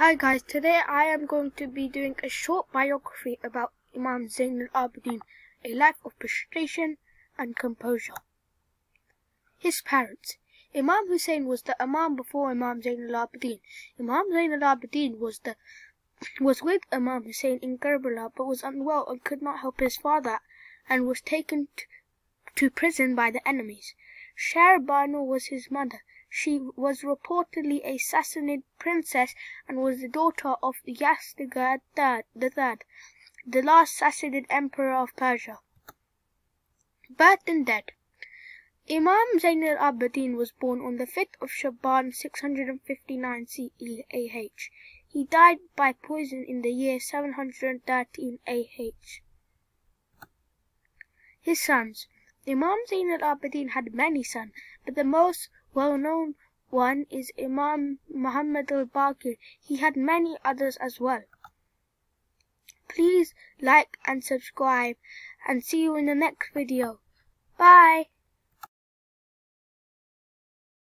Hi guys, today I am going to be doing a short biography about Imam Zain al-Abidin, a life of prostration and composure. His parents. Imam Hussein was the Imam before Imam Zain al-Abidin. Imam Zain al-Abidin was the was with Imam Hussein in Karbala but was unwell and could not help his father and was taken to prison by the enemies. Shar Banu was his mother. She was reportedly a Sassanid princess and was the daughter of Yazdegerd the third, the last Sassanid emperor of Persia. Birth and death. Imam Zain al-Abidin was born on the 5th of Shaban 659 CE He died by poison in the year 713 AH. His sons. Imam Zain al-Abidin had many sons, but the most well-known one is Imam Muhammad al-Baqir. He had many others as well. Please like and subscribe and see you in the next video. Bye.